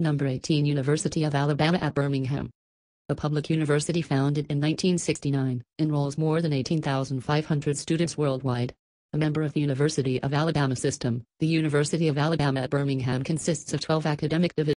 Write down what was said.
Number 18 University of Alabama at Birmingham. A public university founded in 1969, enrolls more than 18,500 students worldwide. A member of the University of Alabama system, the University of Alabama at Birmingham consists of 12 academic divisions.